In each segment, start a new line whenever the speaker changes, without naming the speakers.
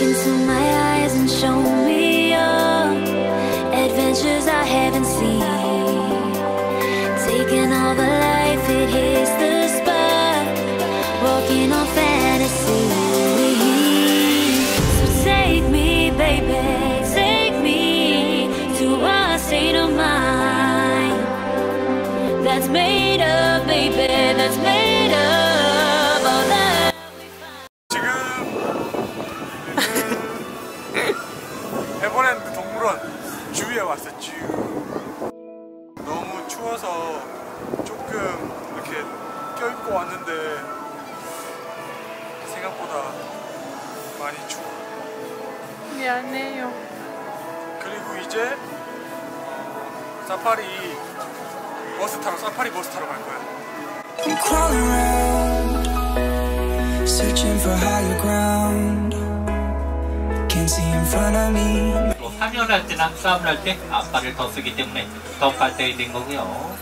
Into my eyes and show me your adventures I haven't seen. Taking all the life, it hits the spot. Walking on fantasy. So take me, baby, take me to a state of mind that's made up, baby, that's made up
추워서 조금 이렇게 껴입고 왔는데 생각보다 많이 추워.
미안해요.
그리고 이제 어, 사파리 버스 타러 사파리 버스 타러 갈 거야.
I'm crawling around, searching for higher ground. Can't see in front of me.
또 사냥을 할 때나 싸움을 할 때 앞발을 더 쓰기 때문에 더 발달이 된 거고요.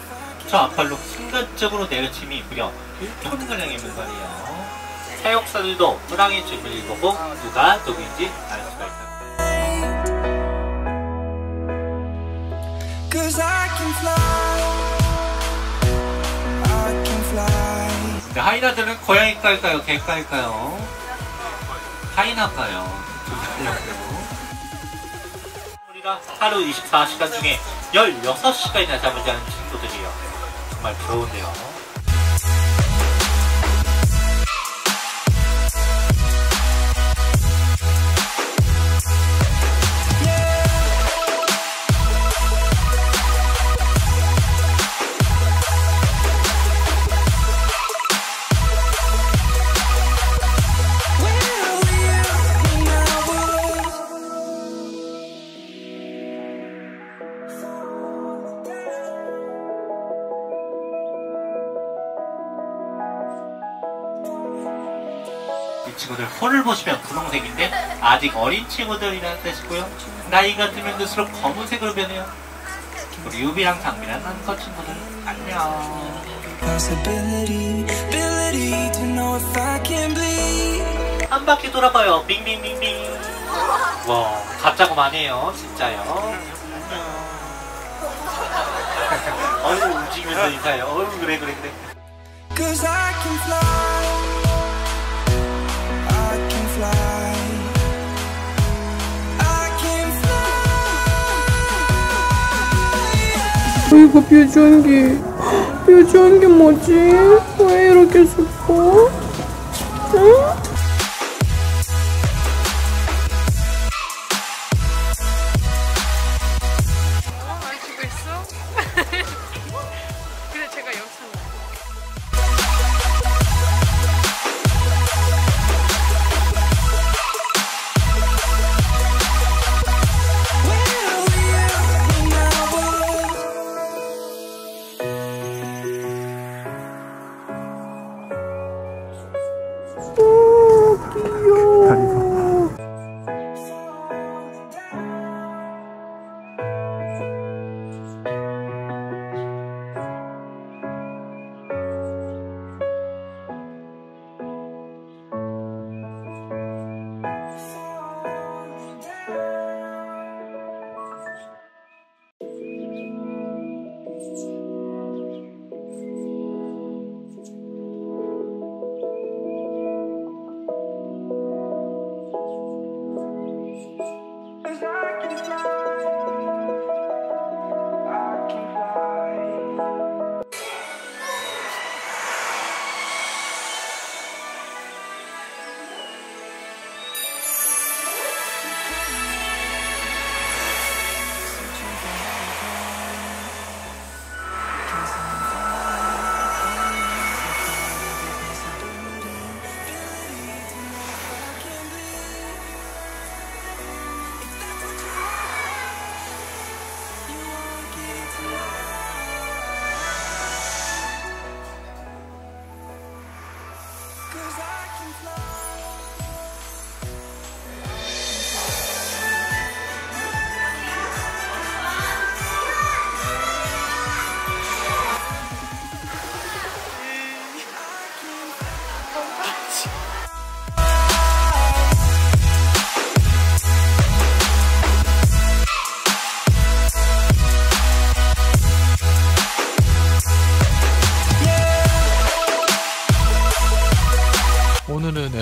저 앞발로 순간적으로 내려침이 무려 1톤가량의 물건이에요. 사육사들도 호랑이 춤을 보고 누가 누구인지 알 수가. 근데 하이나들은 고양이 깔까요? 개 깔까요? 하이나까요? 둘다요 우리가 하루 24시간 중에 16시간이나 잠을 자는 친구들이요. 정말 부러운데요. 친구들 손을 보시면 분홍색인데 아직 어린 친구들이라는 뜻이고요. 나이가 들면 들수록 검은색으로 변해요. 우리 유비랑 장미라는 거 친구들 안녕. 한 바퀴 돌아봐요. 빙빙빙빙. 와, 가짜고만 해요. 진짜요. 어휴, 움직이면서 인사해요. 어휴, 그래, 그래, 그래.
이구 뷰주한기 뷰주한기 뭐지? 왜 이렇게 슬퍼? 응?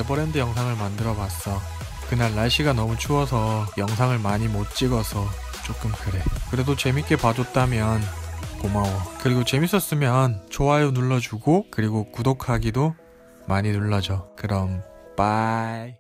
에버랜드 영상을 만들어 봤어. 그날 날씨가 너무 추워서 영상을 많이 못 찍어서 조금 그래. 그래도 재밌게 봐줬다면 고마워. 그리고 재밌었으면 좋아요 눌러주고 그리고 구독하기도 많이 눌러줘. 그럼 빠이.